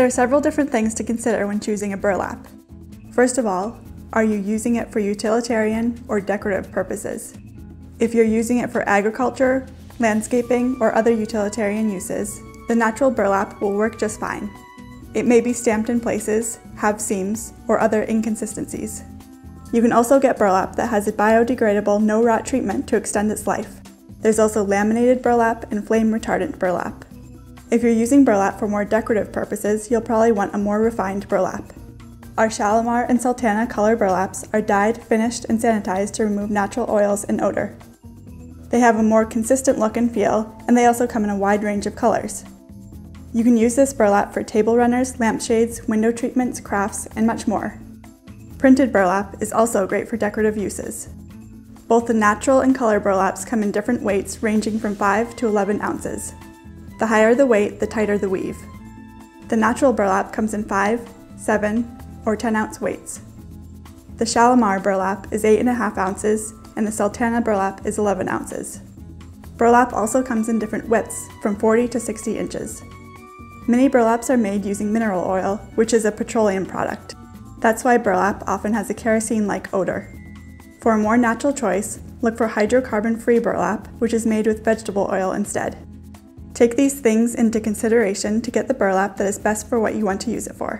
There are several different things to consider when choosing a burlap. First of all, are you using it for utilitarian or decorative purposes? If you're using it for agriculture, landscaping, or other utilitarian uses, the natural burlap will work just fine. It may be stamped in places, have seams, or other inconsistencies. You can also get burlap that has a biodegradable no-rot treatment to extend its life. There's also laminated burlap and flame retardant burlap. If you're using burlap for more decorative purposes, you'll probably want a more refined burlap. Our Shalimar and Sultana color burlaps are dyed, finished, and sanitized to remove natural oils and odor. They have a more consistent look and feel, and they also come in a wide range of colors. You can use this burlap for table runners, lampshades, window treatments, crafts, and much more. Printed burlap is also great for decorative uses. Both the natural and color burlaps come in different weights ranging from 5 to 11 ounces. The higher the weight, the tighter the weave. The natural burlap comes in 5, 7, or 10 ounce weights. The Shalimar burlap is 8.5 ounces and the Sultana burlap is 11 ounces. Burlap also comes in different widths, from 40 to 60 inches. Many burlaps are made using mineral oil, which is a petroleum product. That's why burlap often has a kerosene-like odor. For a more natural choice, look for hydrocarbon-free burlap, which is made with vegetable oil instead. Take these things into consideration to get the burlap that is best for what you want to use it for.